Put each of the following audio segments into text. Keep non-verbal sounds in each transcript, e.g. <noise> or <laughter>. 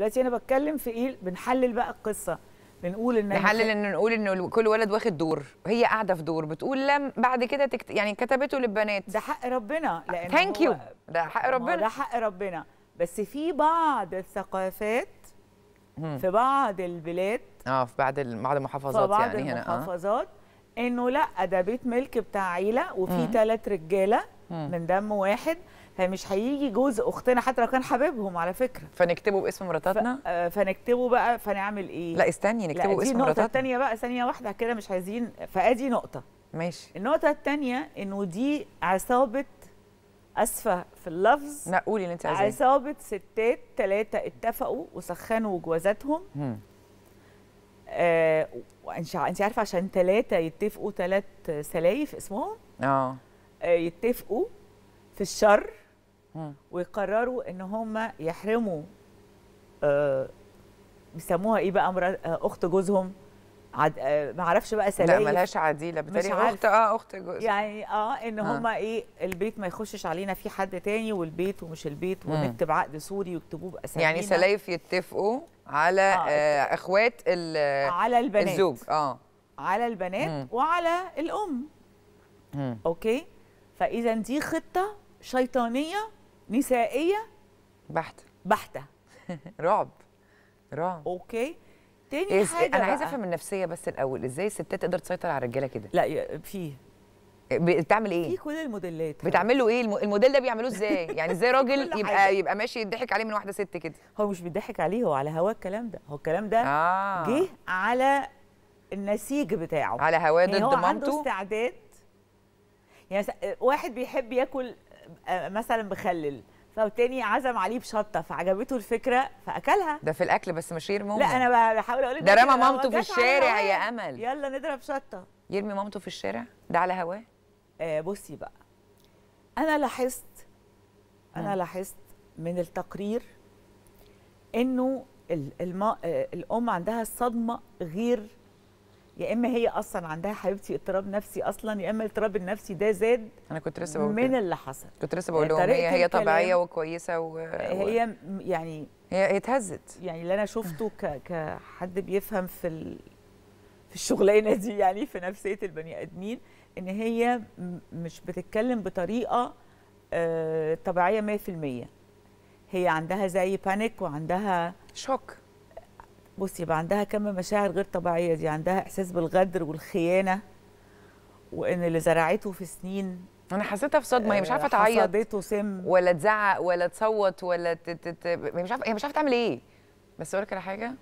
دلوقتي أنا بتكلم في إيه؟ بنحلل بقى القصة. بنقول إن نحلل إن نقول إن كل ولد واخد دور. هي قاعدة في دور. بتقول لم بعد كده تكت... يعني كتبته للبنات. ده حق ربنا. لأن thank you ده حق هو ده ربنا حق ربنا. بس في بعض الثقافات مم. في بعض البلاد آه في بعض بعض في المحافظات بعض يعني هنا آه. المحافظات إنه لأ ده بيت ملك بتاع عيلة وفي. ثلاث رجالة. من دم واحد فمش هيجي جوز أختنا حتى لو كان حبيبهم على فكرة. فنكتبه باسم مراتاتنا؟ آه، فنكتبه بقى فنعمل إيه؟ لا استني لا نكتبه دي باسم النقطة مراتاتنا. الثانية بقى ثانية واحدة كده مش عايزين فأدي نقطة. ماشي. النقطة الثانية إنه دي عصابة أسفة في اللفظ. لا قولي اللي انت عايزاه. عصابة ستات ثلاثة اتفقوا وسخنوا جوازاتهم. آه انت عارفة عشان ثلاثة يتفقوا ثلاث سلايف اسمهم؟ آه. يتفقوا في الشر. ويقرروا إن هم يحرموا آه بيسموها إيه بقى آه أخت جوزهم عد... آه ما أعرفش بقى لا سلايف ملهاش عديلة بالتالي. أخت آه أخت جوز يعني آه إن آه. هم إيه البيت ما يخشش علينا في حد تاني والبيت ومش البيت. ونكتب عقد صوري ويكتبوه بأسامينا يعني سلايف يتفقوا على آه، آه أخوات على البنات الزوج آه على البنات مم. وعلى الأم مم. okay فإذا دي خطة شيطانية نسائية. بحت بحتة. <laughs> رعب. رعب. okay. تاني إيه حاجة أنا عايزة أفهم النفسية بس الأول. إزاي الستات تقدر تسيطر على الرجالة كده؟ لا في. بتعمل في إيه كل الموديلات. بتعملوا إيه؟ الم- الموديل ده بيعملوه إزاي؟ <laughs> يعني إزاي راجل يبقى حاجة. يبقى ماشي يضحك عليه من واحدة ست كده؟ هو مش بيضحك عليه هو على هواه الكلام ده. هو الكلام ده آه. جه على النسيج بتاعه. على هواه يعني ضد هو عنده مامته؟ استعداد يعني س- واحد بيحب ياكل آه، مثلا مخلل فالتاني عزم عليه بشطة فعجبته الفكرة فأكلها ده في الأكل بس مش يرمي لا. أنا بحاول أقول ده رمى مامته في الشارع. يا أمل يلا نضرب شطة يرمي مامته في الشارع ده على هواه آه بصي بقى أنا لاحظت أنا مم. لاحظت من التقرير إنه آه الأم عندها صدمة غير يا إما هي أصلا عندها حبيبتي اضطراب نفسي أصلا يا إما الاضطراب النفسي ده زاد أنا كنت لسه بقول من. اللي حصل. كنت لسه بقول لهم طريقة هي هي طبيعية وكويسة و... هي يعني هي اتهزت. يعني اللي أنا شفته ك- كحد بيفهم في ال... في الشغلانة دي يعني في نفسية البني آدمين إن هي مش بتتكلم بطريقة آه، طبيعية 100% هي عندها زي بانيك وعندها شوك. بصي يبقى عندها كم مشاعر غير طبيعية. دي عندها إحساس بالغدر والخيانة وإن اللي زرعته في سنين أنا حسيتها في صدمة. هي مش عارفة آه، تعيط. حصدته سم. ولا تزعق ولا تصوت ولا. هي مش عارفة هي مش عارفة تعمل إيه. بس أقول لك على حاجة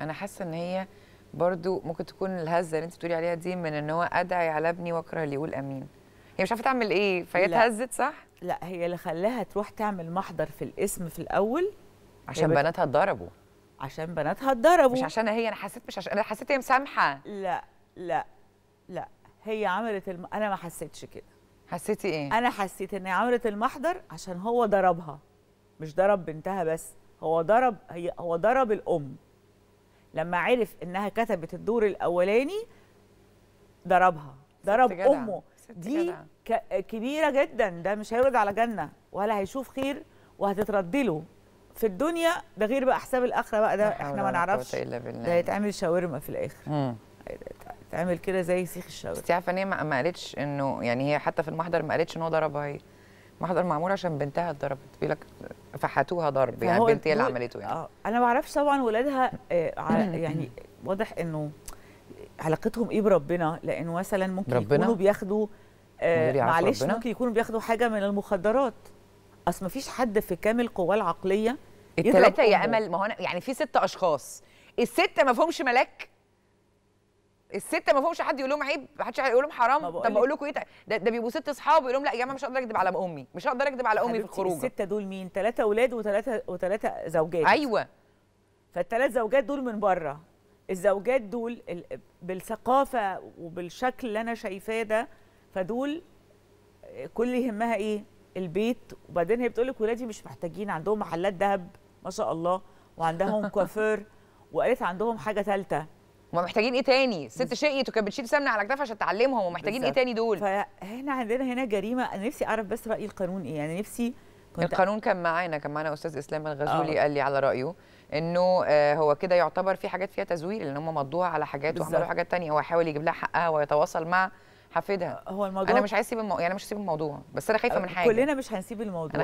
أنا حاسة إن هي برضو ممكن تكون الهزة اللي أنت بتقولي عليها دي من إن هو أدعي على ابني وأكره اللي يقول آمين. هي مش عارفة تعمل إيه. فهي. اتهزت صح؟ لا هي اللي خلاها تروح تعمل محضر في الاسم في الأول. عشان بناتها اتضربوا. عشان بناتها اتضربوا. مش عشان هي أنا حسيت مش عشان أنا حسيت هي مسامحة. لا لا لا هي عملت الم... أنا ما حسيتش كده. حسيتي إيه؟ أنا حسيت إن هي عملت المحضر عشان هو ضربها مش ضرب بنتها بس هو ضرب هي هو ضرب الأم. لما عرف إنها كتبت الدور الأولاني ضربها ضرب. أمه. ست دي. كبيرة جدا ده مش هيرد على جنة ولا هيشوف خير وهتترد له. في الدنيا ده غير بقى حساب الآخرة بقى ده إحنا ما نعرفش. ده هيتعمل شاورما في الآخر. تعمل كده زي سيخ الشاورما. بس عارفه ان هي ما قالتش إنه يعني هي حتى في المحضر ما قالتش إن هو ضربها هي المحضر معمول عشان بنتها اتضربت. بيقول لك فحتوها ضرب يعني البنت هي اللي عملته يعني. آه أنا ما أعرفش طبعا ولادها آه يعني واضح إنه علاقتهم إيه بربنا؟ لأنه مثلا ممكن بربنا؟ يكونوا بياخدوا آه معلش ربنا؟ ممكن يكونوا بياخدوا حاجة من المخدرات. أصل ما فيش حد في كامل قواه العقلية الثلاثه يا. أمل ما هو يعني في ست أشخاص. السته ما فيهمش ملاك؟ السته ما فيهمش حد يقول لهم عيب؟ ما حدش يقول لهم حرام؟ طب بقول لكم إيه؟ ده, ده بيبقوا ست أصحاب يقول لهم لا يا جماعة مش هقدر اكذب على أمي مش هقدر اكذب على أمي في حبيبتي، الخروج الستة دول مين؟ ثلاثة أولاد وثلاثه وثلاثه زوجات. أيوه. فالثلاث زوجات دول من بره. الزوجات دول ال- بالثقافة وبالشكل اللي أنا شايفاه ده فدول كل يهمها إيه؟ البيت وبعدين هي بتقول لك ولادي مش محتاجين عندهم محلات ذهب ما شاء الله وعندهم <laughs> كوافير وقالت عندهم حاجة ثالثه هم محتاجين إيه تاني ست شقيت وكانت بتشيل سمنة على كتافها عشان تعلمهم ومحتاجين إيه. تاني دول فهنا عندنا هنا جريمة أنا نفسي أعرف بس رأي القانون إيه يعني نفسي كنت القانون كان معانا كان معانا أستاذ إسلام الغزولي آه. قال لي على رأيه إنه آه، هو كده يعتبر في حاجات فيها تزوير لأن هم مضوها على حاجات وعملوا. حاجات تانية هو حاول يجيب لها حقها ويتواصل مع حفيدها هو الموضوع أنا مش عايز أسيب المو... يعني مش هسيب الموضوع بس أنا خايفة من حاجة. كلنا مش هنسيب الموضوع.